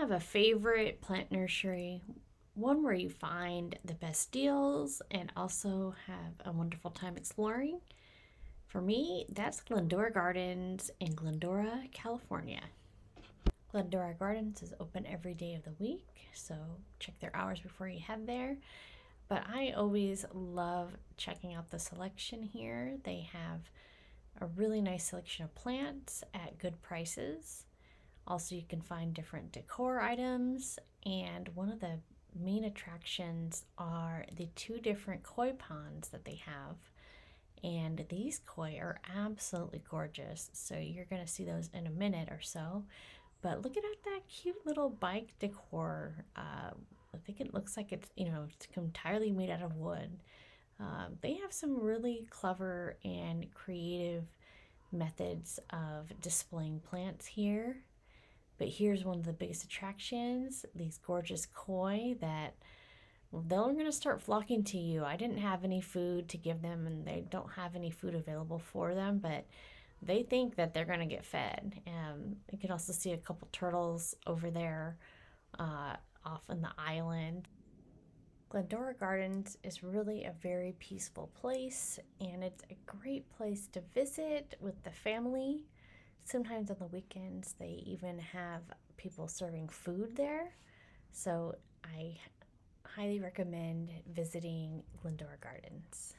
have a favorite plant nursery, one where you find the best deals and also have a wonderful time exploring. For me, that's Glendora Gardens in Glendora, California. Glendora Gardens is open every day of the week, so check their hours before you head there. But I always love checking out the selection here. They have a really nice selection of plants at good prices. Also, you can find different decor items, and one of the main attractions are the two different koi ponds that they have. And these koi are absolutely gorgeous. So, you're to see those in a minute or so. But look at that cute little bike decor. Uh, I think it looks like it's, you know, it's entirely made out of wood. Um, they have some really clever and creative methods of displaying plants here. But here's one of the biggest attractions these gorgeous koi that they're going to start flocking to you. I didn't have any food to give them, and they don't have any food available for them, but they think that they're going to get fed. Um, you can also see a couple turtles over there uh, off in the island. Glendora Gardens is really a very peaceful place and it's a great place to visit with the family. Sometimes on the weekends, they even have people serving food there. So I highly recommend visiting Glendora Gardens.